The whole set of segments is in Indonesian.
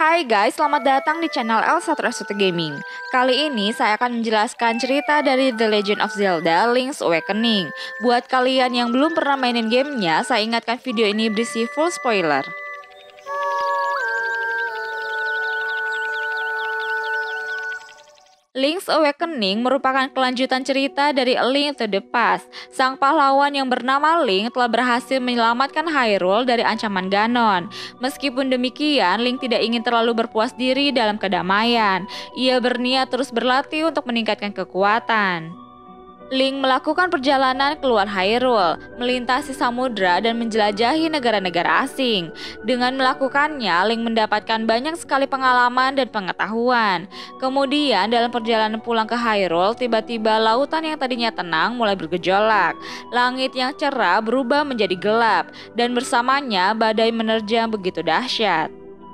Hai guys, selamat datang di channel Elsa Trasuti Gaming. Kali ini saya akan menjelaskan cerita dari The Legend of Zelda Link's Awakening. Buat kalian yang belum pernah mainin gamenya, saya ingatkan video ini berisi full spoiler. Link's Awakening merupakan kelanjutan cerita dari A Link to the Past. Sang pahlawan yang bernama Link telah berhasil menyelamatkan Hyrule dari ancaman Ganon. Meskipun demikian, Link tidak ingin terlalu berpuas diri dalam kedamaian. Ia berniat terus berlatih untuk meningkatkan kekuatan. Link melakukan perjalanan keluar Hyrule, melintasi samudra dan menjelajahi negara-negara asing. Dengan melakukannya, Link mendapatkan banyak sekali pengalaman dan pengetahuan. Kemudian dalam perjalanan pulang ke Hyrule, tiba-tiba lautan yang tadinya tenang mulai bergejolak. Langit yang cerah berubah menjadi gelap dan bersamanya badai menerjang begitu dahsyat.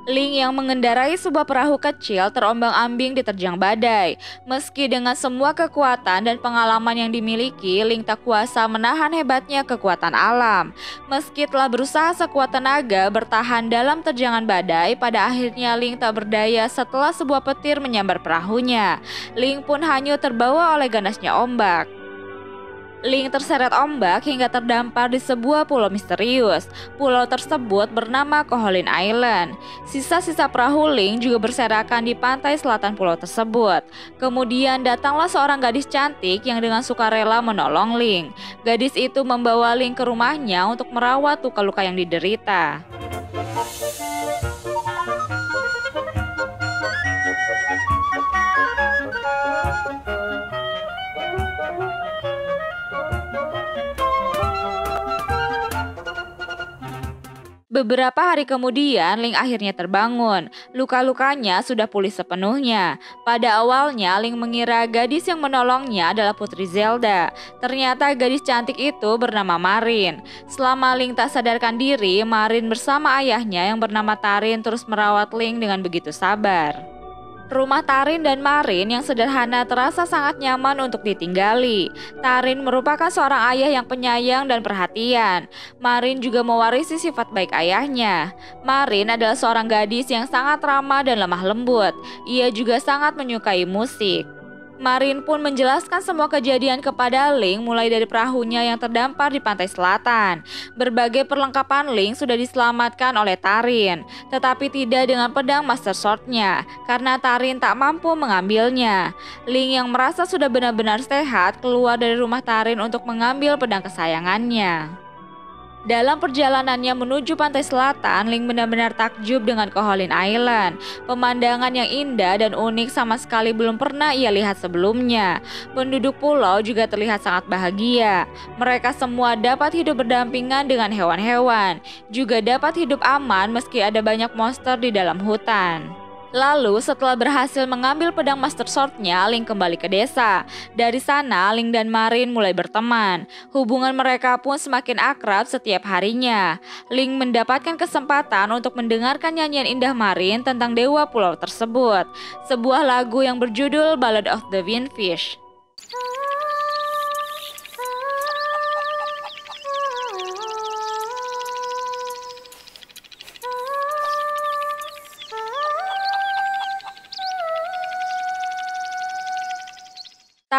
Link yang mengendarai sebuah perahu kecil terombang-ambing diterjang badai. Meski dengan semua kekuatan dan pengalaman yang dimiliki, Link tak kuasa menahan hebatnya kekuatan alam. Meski telah berusaha sekuat tenaga bertahan dalam terjangan badai, pada akhirnya Link tak berdaya setelah sebuah petir menyambar perahunya. Link pun hanyut terbawa oleh ganasnya ombak. Link terseret ombak hingga terdampar di sebuah pulau misterius. Pulau tersebut bernama Koholin Island. Sisa-sisa perahu Link juga berserakan di pantai selatan pulau tersebut. Kemudian datanglah seorang gadis cantik yang dengan sukarela menolong Link. Gadis itu membawa Link ke rumahnya untuk merawat luka-luka yang diderita. Beberapa hari kemudian, Link akhirnya terbangun. Luka-lukanya sudah pulih sepenuhnya. Pada awalnya, Link mengira gadis yang menolongnya adalah Putri Zelda. Ternyata gadis cantik itu bernama Marin. Selama Link tak sadarkan diri, Marin bersama ayahnya yang bernama Tarin terus merawat Link dengan begitu sabar. Rumah Tarin dan Marin yang sederhana terasa sangat nyaman untuk ditinggali. Tarin merupakan seorang ayah yang penyayang dan perhatian. Marin juga mewarisi sifat baik ayahnya. Marin adalah seorang gadis yang sangat ramah dan lemah lembut. Ia juga sangat menyukai musik. Marin pun menjelaskan semua kejadian kepada Link mulai dari perahunya yang terdampar di pantai selatan. Berbagai perlengkapan Link sudah diselamatkan oleh Tarin, tetapi tidak dengan pedang Master Sword-nya karena Tarin tak mampu mengambilnya. Link yang merasa sudah benar-benar sehat keluar dari rumah Tarin untuk mengambil pedang kesayangannya. Dalam perjalanannya menuju pantai selatan, Link benar-benar takjub dengan Koholin Island. Pemandangan yang indah dan unik sama sekali belum pernah ia lihat sebelumnya. Penduduk pulau juga terlihat sangat bahagia. Mereka semua dapat hidup berdampingan dengan hewan-hewan, juga dapat hidup aman meski ada banyak monster di dalam hutan. Lalu setelah berhasil mengambil pedang Master Sword-nya, Link kembali ke desa. Dari sana, Link dan Marin mulai berteman. Hubungan mereka pun semakin akrab setiap harinya. Link mendapatkan kesempatan untuk mendengarkan nyanyian indah Marin tentang dewa pulau tersebut. Sebuah lagu yang berjudul Ballad of the Windfish. Tak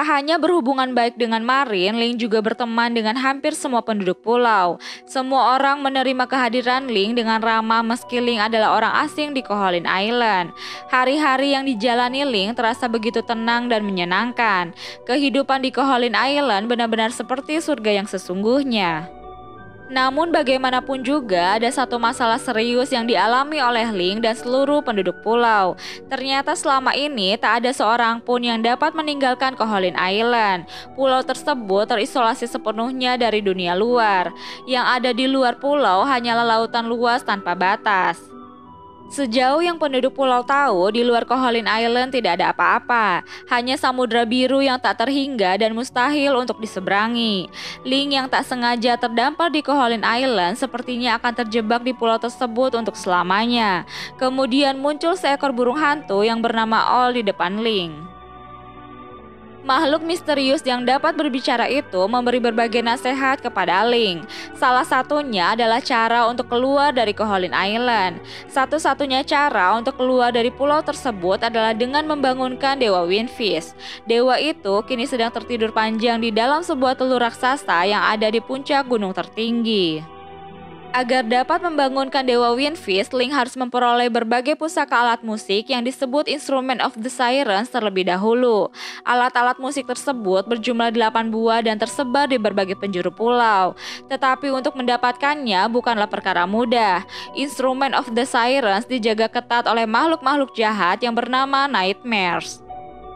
hanya berhubungan baik dengan Marin, Ling juga berteman dengan hampir semua penduduk pulau. Semua orang menerima kehadiran Ling dengan ramah meski Ling adalah orang asing di Koholin Island. Hari-hari yang dijalani Ling terasa begitu tenang dan menyenangkan. Kehidupan di Koholin Island benar-benar seperti surga yang sesungguhnya. Namun bagaimanapun juga ada satu masalah serius yang dialami oleh Ling dan seluruh penduduk pulau. Ternyata selama ini tak ada seorang pun yang dapat meninggalkan Koholin Island. Pulau tersebut terisolasi sepenuhnya dari dunia luar. Yang ada di luar pulau hanyalah lautan luas tanpa batas. Sejauh yang penduduk pulau tahu, di luar Koholin Island tidak ada apa-apa. Hanya samudra biru yang tak terhingga dan mustahil untuk diseberangi. Ling yang tak sengaja terdampar di Koholin Island sepertinya akan terjebak di pulau tersebut untuk selamanya. Kemudian muncul seekor burung hantu yang bernama All di depan Ling. Makhluk misterius yang dapat berbicara itu memberi berbagai nasihat kepada Ling. Salah satunya adalah cara untuk keluar dari Koholin Island. Satu-satunya cara untuk keluar dari pulau tersebut adalah dengan membangunkan Dewa Windfish. Dewa itu kini sedang tertidur panjang di dalam sebuah telur raksasa yang ada di puncak gunung tertinggi. Agar dapat membangunkan Dewa Windfish, Link harus memperoleh berbagai pusaka alat musik yang disebut Instrument of the Sirens terlebih dahulu. Alat-alat musik tersebut berjumlah 8 buah dan tersebar di berbagai penjuru pulau. Tetapi untuk mendapatkannya bukanlah perkara mudah. Instrument of the Sirens dijaga ketat oleh makhluk-makhluk jahat yang bernama Nightmares.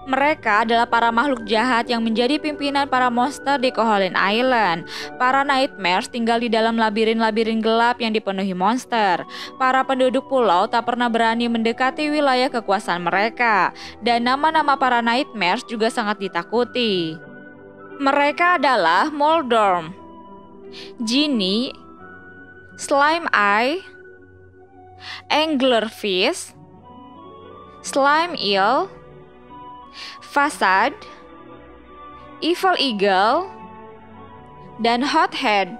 Mereka adalah para makhluk jahat yang menjadi pimpinan para monster di Koholin Island. Para Nightmares tinggal di dalam labirin-labirin gelap yang dipenuhi monster. Para penduduk pulau tak pernah berani mendekati wilayah kekuasaan mereka. Dan nama-nama para Nightmares juga sangat ditakuti. Mereka adalah Moldorm, Genie, Slime Eye, Anglerfish, Slime Eel, Fasad, Evil Eagle, dan Hothead.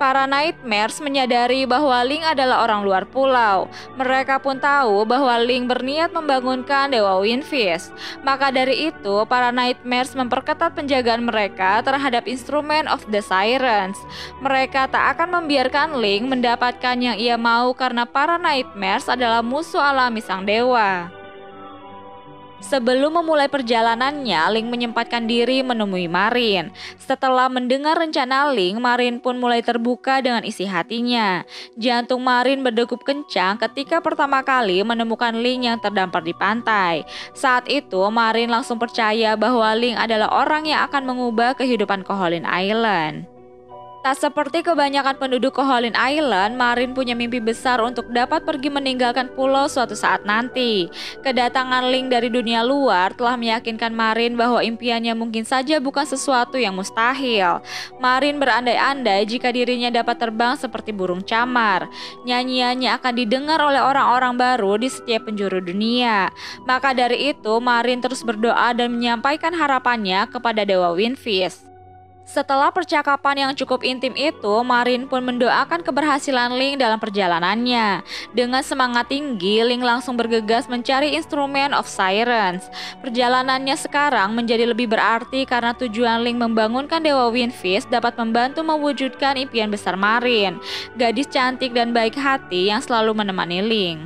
Para Nightmares menyadari bahwa Ling adalah orang luar pulau. Mereka pun tahu bahwa Ling berniat membangunkan Dewa Windfish. Maka dari itu, para Nightmares memperketat penjagaan mereka terhadap instrumen of the Sirens. Mereka tak akan membiarkan Ling mendapatkan yang ia mau karena para Nightmares adalah musuh alami sang dewa. Sebelum memulai perjalanannya, Ling menyempatkan diri menemui Marin. Setelah mendengar rencana Ling, Marin pun mulai terbuka dengan isi hatinya. Jantung Marin berdegup kencang ketika pertama kali menemukan Ling yang terdampar di pantai. Saat itu, Marin langsung percaya bahwa Ling adalah orang yang akan mengubah kehidupan Koholin Island. Tak seperti kebanyakan penduduk Koholin Island, Marin punya mimpi besar untuk dapat pergi meninggalkan pulau suatu saat nanti. Kedatangan Link dari dunia luar telah meyakinkan Marin bahwa impiannya mungkin saja bukan sesuatu yang mustahil. Marin berandai-andai jika dirinya dapat terbang seperti burung camar. Nyanyiannya akan didengar oleh orang-orang baru di setiap penjuru dunia. Maka dari itu, Marin terus berdoa dan menyampaikan harapannya kepada Dewa Windfish. Setelah percakapan yang cukup intim itu, Marin pun mendoakan keberhasilan Ling dalam perjalanannya. Dengan semangat tinggi, Ling langsung bergegas mencari instrumen of sirens. Perjalanannya sekarang menjadi lebih berarti karena tujuan Ling membangunkan Dewa Windfish dapat membantu mewujudkan impian besar Marin, gadis cantik dan baik hati yang selalu menemani Ling.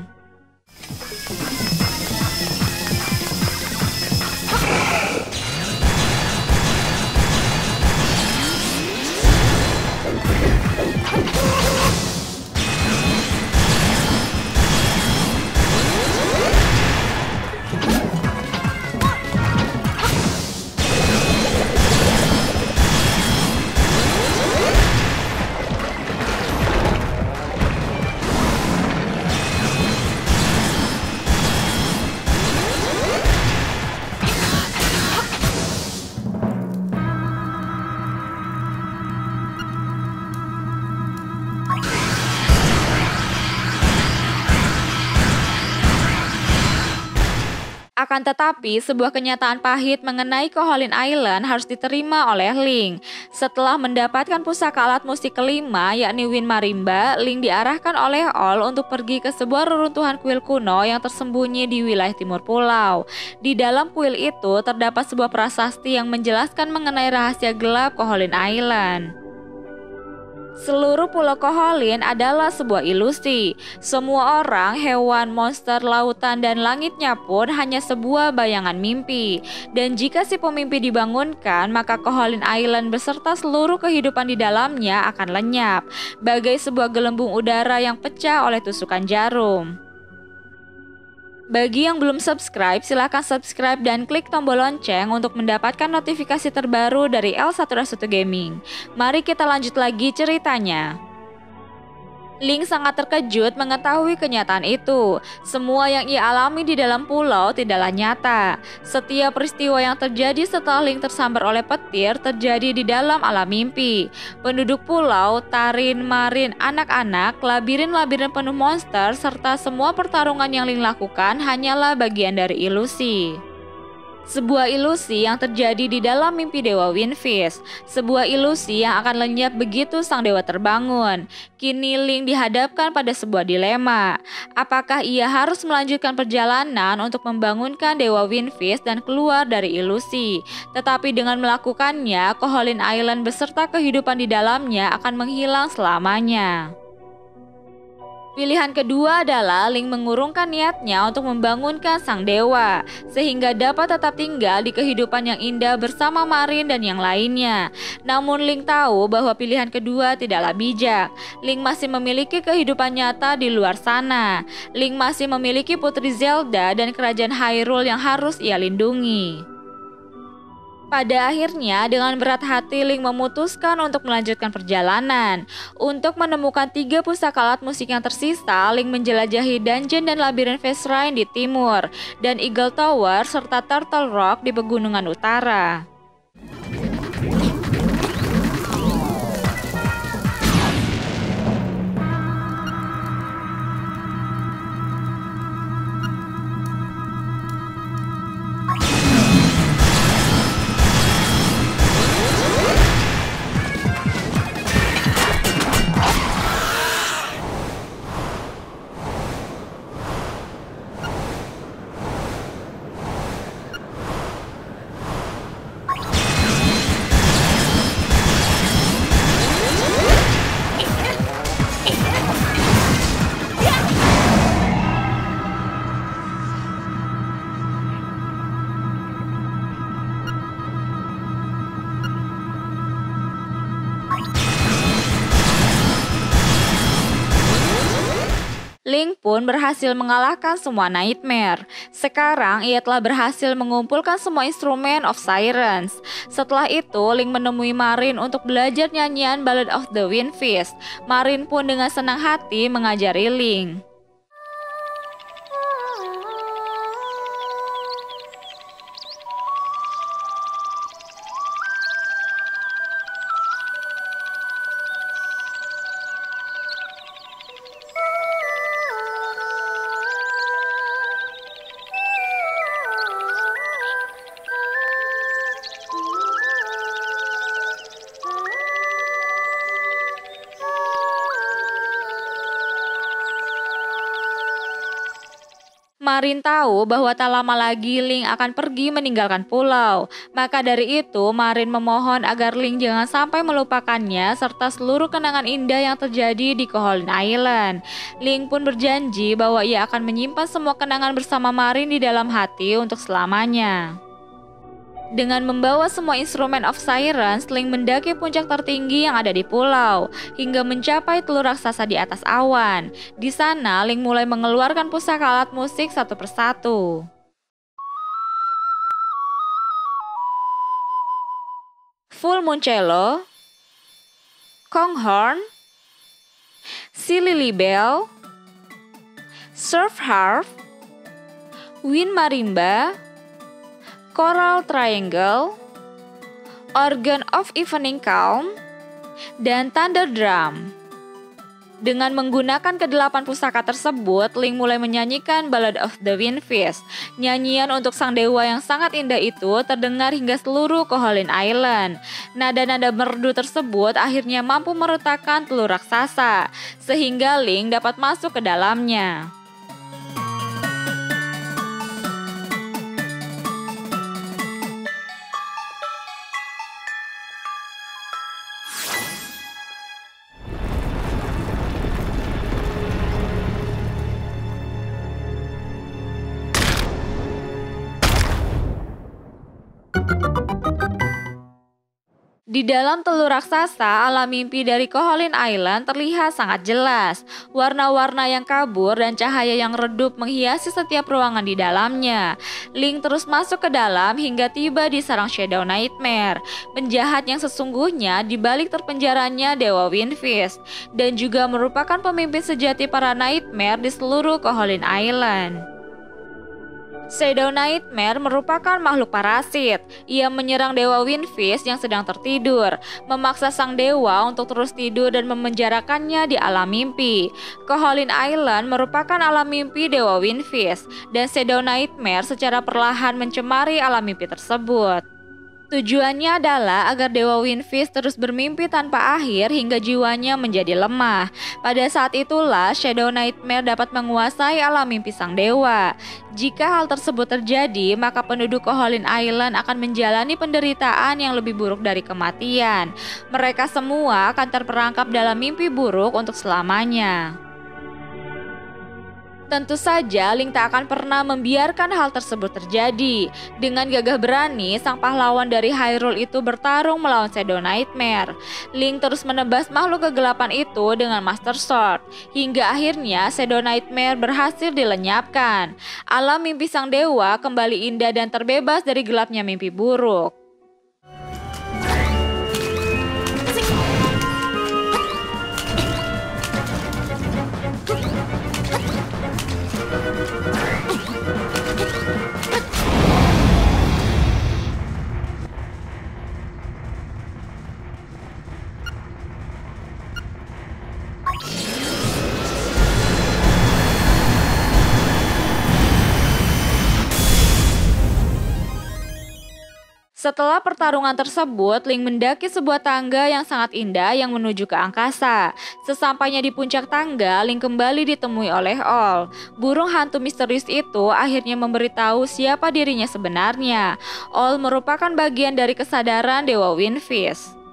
Tetapi, sebuah kenyataan pahit mengenai Koholin Island harus diterima oleh Ling. Setelah mendapatkan pusaka alat musik kelima, yakni Win Marimba, Ling diarahkan oleh All untuk pergi ke sebuah reruntuhan kuil kuno yang tersembunyi di wilayah timur pulau. Di dalam kuil itu terdapat sebuah prasasti yang menjelaskan mengenai rahasia gelap Koholin Island. Seluruh pulau Koholin adalah sebuah ilusi. Semua orang, hewan, monster, lautan, dan langitnya pun hanya sebuah bayangan mimpi. Dan jika si pemimpi dibangunkan, maka Koholin Island beserta seluruh kehidupan di dalamnya akan lenyap, bagai sebuah gelembung udara yang pecah oleh tusukan jarum. Bagi yang belum subscribe, silahkan subscribe dan klik tombol lonceng untuk mendapatkan notifikasi terbaru dari L101 Gaming. Mari kita lanjut lagi ceritanya. Ling sangat terkejut mengetahui kenyataan itu. Semua yang ia alami di dalam pulau tidaklah nyata. Setiap peristiwa yang terjadi setelah Ling tersambar oleh petir terjadi di dalam alam mimpi. Penduduk pulau, Tarin, Marin, anak-anak, labirin-labirin penuh monster, serta semua pertarungan yang Ling lakukan hanyalah bagian dari ilusi. Sebuah ilusi yang terjadi di dalam mimpi Dewa Winfish. Sebuah ilusi yang akan lenyap begitu sang dewa terbangun. Kini Ling dihadapkan pada sebuah dilema. Apakah ia harus melanjutkan perjalanan untuk membangunkan Dewa Winfish dan keluar dari ilusi? Tetapi dengan melakukannya, Koholin Island beserta kehidupan di dalamnya akan menghilang selamanya. Pilihan kedua adalah Ling mengurungkan niatnya untuk membangunkan sang dewa, sehingga dapat tetap tinggal di kehidupan yang indah bersama Marin dan yang lainnya. Namun Ling tahu bahwa pilihan kedua tidaklah bijak. Ling masih memiliki kehidupan nyata di luar sana. Ling masih memiliki Putri Zelda dan kerajaan Hyrule yang harus ia lindungi. Pada akhirnya, dengan berat hati Link memutuskan untuk melanjutkan perjalanan. Untuk menemukan tiga pusaka alat musik yang tersisa, Link menjelajahi dungeon dan labirin Face Shrine di timur, dan Eagle Tower serta Turtle Rock di pegunungan utara. Pun berhasil mengalahkan semua nightmare. Sekarang ia telah berhasil mengumpulkan semua instrumen of sirens. Setelah itu, Link menemui Marin untuk belajar nyanyian Ballad of the Windfish. Marin pun dengan senang hati mengajari Link. Marin tahu bahwa tak lama lagi Ling akan pergi meninggalkan pulau. Maka dari itu, Marin memohon agar Ling jangan sampai melupakannya serta seluruh kenangan indah yang terjadi di Koholin Island. Ling pun berjanji bahwa ia akan menyimpan semua kenangan bersama Marin di dalam hati untuk selamanya. Dengan membawa semua instrumen of sirens, Link mendaki puncak tertinggi yang ada di pulau, hingga mencapai telur raksasa di atas awan. Di sana, Link mulai mengeluarkan pusaka alat musik satu persatu. Full Moon Cello, Konghorn, Silly Bell, Surf Harp, Wind Marimba, Coral Triangle, Organ of Evening Calm, dan Thunder Drum. Dengan menggunakan kedelapan pusaka tersebut, Link mulai menyanyikan Ballad of the Windfish. Nyanyian untuk sang dewa yang sangat indah itu terdengar hingga seluruh Koholin Island. Nada-nada merdu tersebut akhirnya mampu meretakan telur raksasa, sehingga Link dapat masuk ke dalamnya. Di dalam telur raksasa, alam mimpi dari Koholin Island terlihat sangat jelas. Warna-warna yang kabur dan cahaya yang redup menghiasi setiap ruangan di dalamnya. Link terus masuk ke dalam hingga tiba di sarang Shadow Nightmare. Penjahat yang sesungguhnya dibalik terpenjaranya Dewa Windfist dan juga merupakan pemimpin sejati para Nightmare di seluruh Koholin Island. Shadow Nightmare merupakan makhluk parasit. Ia menyerang Dewa Windfish yang sedang tertidur, memaksa sang dewa untuk terus tidur dan memenjarakannya di alam mimpi. Koholin Island merupakan alam mimpi Dewa Windfish, dan Shadow Nightmare secara perlahan mencemari alam mimpi tersebut. Tujuannya adalah agar Dewa Winfish terus bermimpi tanpa akhir hingga jiwanya menjadi lemah. Pada saat itulah Shadow Nightmare dapat menguasai alam mimpi sang dewa. Jika hal tersebut terjadi, maka penduduk Koholin Island akan menjalani penderitaan yang lebih buruk dari kematian. Mereka semua akan terperangkap dalam mimpi buruk untuk selamanya. Tentu saja Link tak akan pernah membiarkan hal tersebut terjadi. Dengan gagah berani, sang pahlawan dari Hyrule itu bertarung melawan Shadow Nightmare. Link terus menebas makhluk kegelapan itu dengan Master Sword, hingga akhirnya Shadow Nightmare berhasil dilenyapkan. Alam mimpi sang dewa kembali indah dan terbebas dari gelapnya mimpi buruk. Setelah pertarungan tersebut, Link mendaki sebuah tangga yang sangat indah yang menuju ke angkasa. Sesampainya di puncak tangga, Link kembali ditemui oleh All. Burung hantu misterius itu akhirnya memberitahu siapa dirinya sebenarnya. All merupakan bagian dari kesadaran Dewa Windfish.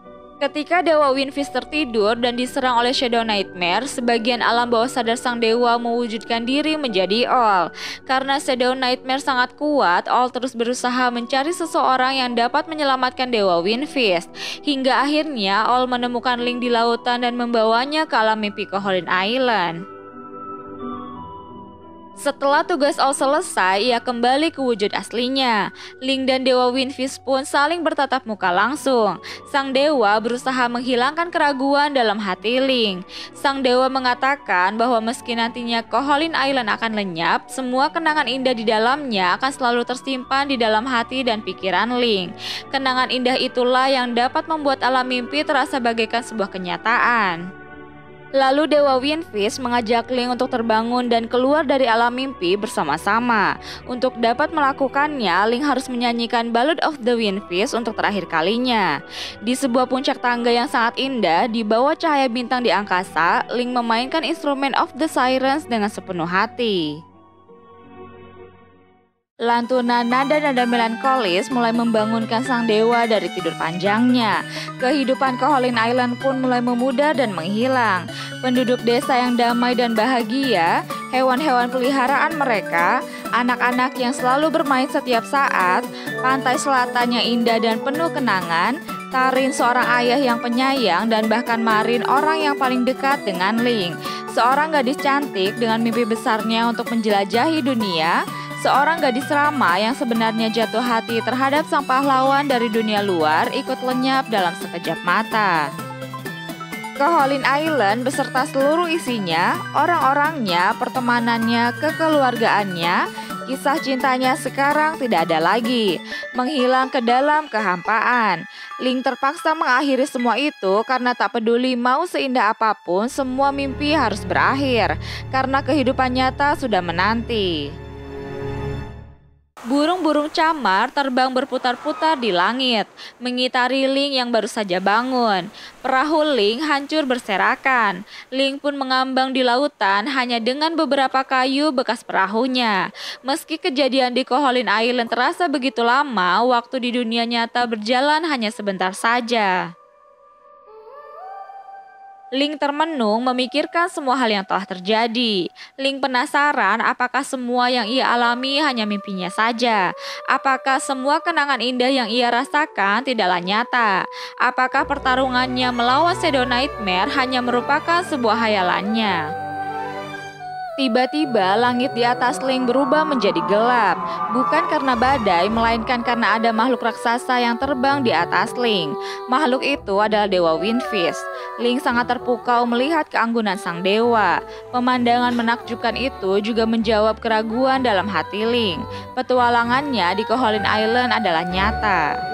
Ketika Dewa Winfish tertidur dan diserang oleh Shadow Nightmare, sebagian alam bawah sadar sang dewa mewujudkan diri menjadi All. Karena Shadow Nightmare sangat kuat, All terus berusaha mencari seseorang yang dapat menyelamatkan Dewa Winfish. Hingga akhirnya All menemukan Link di lautan dan membawanya ke alam mimpi Koholin Island. Setelah tugas All selesai, ia kembali ke wujud aslinya. Link dan Dewa Winfish pun saling bertatap muka langsung. Sang dewa berusaha menghilangkan keraguan dalam hati Link. Sang dewa mengatakan bahwa meski nantinya Koholin Island akan lenyap, semua kenangan indah di dalamnya akan selalu tersimpan di dalam hati dan pikiran Link. Kenangan indah itulah yang dapat membuat alam mimpi terasa bagaikan sebuah kenyataan. Lalu Dewa Windfish mengajak Link untuk terbangun dan keluar dari alam mimpi bersama-sama. Untuk dapat melakukannya, Link harus menyanyikan Ballad of the Windfish untuk terakhir kalinya. Di sebuah puncak tangga yang sangat indah, di bawah cahaya bintang di angkasa, Link memainkan instrumen of the Sirens dengan sepenuh hati. Lantunan nada-nada melankolis mulai membangunkan sang dewa dari tidur panjangnya. Kehidupan Koholin Island pun mulai memudar dan menghilang. Penduduk desa yang damai dan bahagia, hewan-hewan peliharaan mereka, anak-anak yang selalu bermain setiap saat, pantai selatannya indah dan penuh kenangan, Tarin seorang ayah yang penyayang dan bahkan Marin orang yang paling dekat dengan Ling. Seorang gadis cantik dengan mimpi besarnya untuk menjelajahi dunia, Seorang gadis Rama yang sebenarnya jatuh hati terhadap sang pahlawan dari dunia luar ikut lenyap dalam sekejap mata. Koholin Island beserta seluruh isinya, orang-orangnya, pertemanannya, kekeluargaannya, kisah cintanya sekarang tidak ada lagi, menghilang ke dalam kehampaan. Link terpaksa mengakhiri semua itu karena tak peduli mau seindah apa pun, semua mimpi harus berakhir karena kehidupan nyata sudah menanti. Burung-burung camar terbang berputar-putar di langit, mengitari Ling yang baru saja bangun. Perahu Ling hancur berserakan. Ling pun mengambang di lautan hanya dengan beberapa kayu bekas perahunya. Meski kejadian di Koholin Island terasa begitu lama, waktu di dunia nyata berjalan hanya sebentar saja. Link termenung memikirkan semua hal yang telah terjadi. Link penasaran apakah semua yang ia alami hanya mimpinya saja. Apakah semua kenangan indah yang ia rasakan tidaklah nyata. Apakah pertarungannya melawan Shadow Nightmare hanya merupakan sebuah hayalannya. Tiba-tiba langit di atas Link berubah menjadi gelap, bukan karena badai, melainkan karena ada makhluk raksasa yang terbang di atas Link. Makhluk itu adalah Dewa Windfish. Link sangat terpukau melihat keanggunan sang dewa. Pemandangan menakjubkan itu juga menjawab keraguan dalam hati Link. Petualangannya di Koholin Island adalah nyata.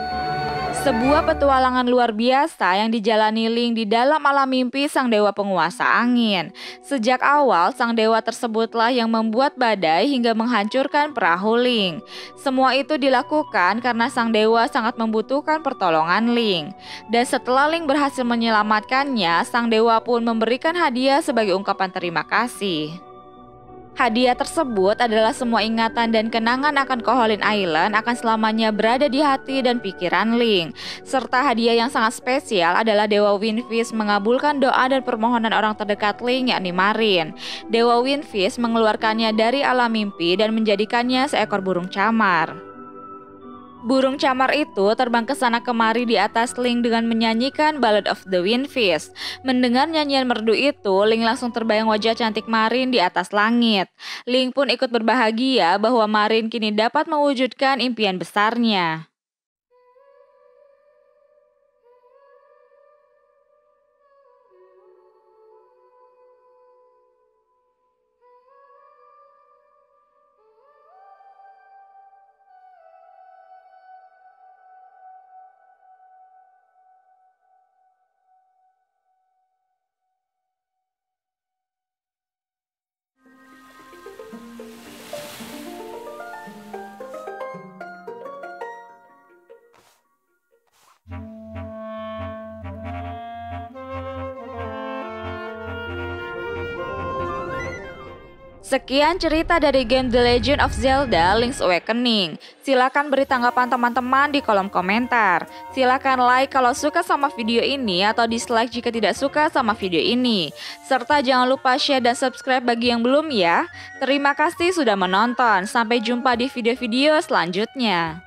Sebuah petualangan luar biasa yang dijalani Ling di dalam alam mimpi sang dewa penguasa angin. Sejak awal, sang dewa tersebutlah yang membuat badai hingga menghancurkan perahu Ling. Semua itu dilakukan karena sang dewa sangat membutuhkan pertolongan Ling. Dan setelah Ling berhasil menyelamatkannya, sang dewa pun memberikan hadiah sebagai ungkapan terima kasih. Hadiah tersebut adalah semua ingatan dan kenangan akan Koholin Island akan selamanya berada di hati dan pikiran Ling. Serta hadiah yang sangat spesial adalah Dewa Windfish mengabulkan doa dan permohonan orang terdekat Ling yakni Marin. Dewa Windfish mengeluarkannya dari alam mimpi dan menjadikannya seekor burung camar. Burung camar itu terbang ke sana kemari di atas Ling dengan menyanyikan Ballad of the Windfish. Mendengar nyanyian merdu itu, Ling langsung terbayang wajah cantik Marin di atas langit. Ling pun ikut berbahagia bahwa Marin kini dapat mewujudkan impian besarnya. Sekian cerita dari game The Legend of Zelda Link's Awakening. Silakan beri tanggapan teman-teman di kolom komentar. Silakan like kalau suka sama video ini atau dislike jika tidak suka sama video ini. Serta jangan lupa share dan subscribe bagi yang belum ya. Terima kasih sudah menonton. Sampai jumpa di video-video selanjutnya.